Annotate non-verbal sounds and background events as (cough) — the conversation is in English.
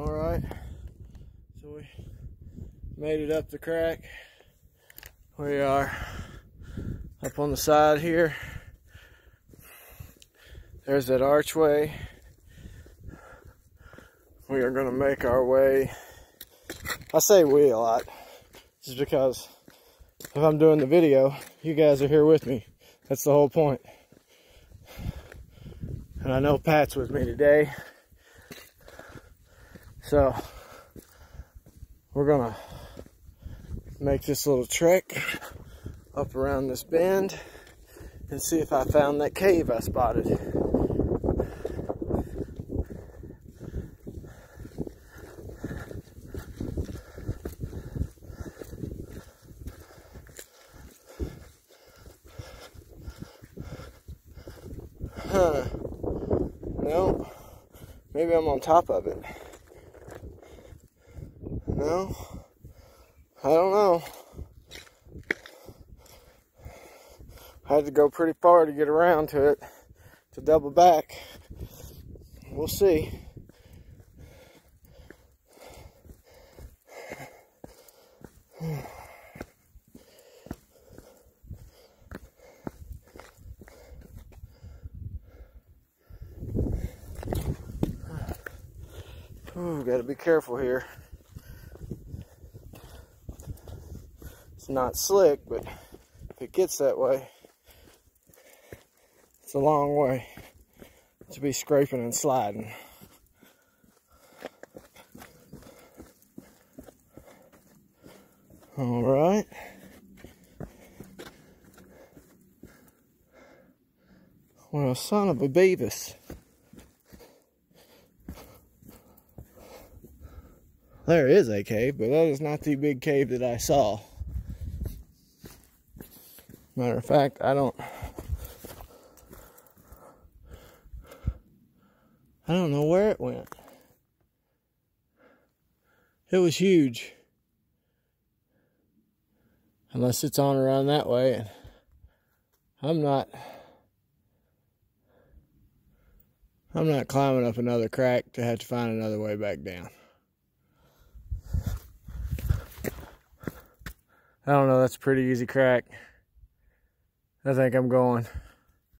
All right, so we made it up the crack. We are up on the side here. There's that archway. We are gonna make our way. I say we a lot, just because if I'm doing the video, you guys are here with me. That's the whole point. And I know Pat's with me today. So we're gonna make this little trek up around this bend and see if I found that cave I spotted. Huh. No. Maybe I'm on top of it. No. I don't know. I had to go pretty far to get around to it to double back. We'll see. (sighs) Ooh, gotta be careful here. It's not slick, but if it gets that way, it's a long way to be scraping and sliding. All right. Well, son of a Beavis. There is a cave, but that is not the big cave that I saw. Matter of fact, I don't I don't know where it went. It was huge. Unless it's on around that way and I'm not I'm not climbing up another crack to have to find another way back down. I don't know, that's a pretty easy crack. I think I'm going.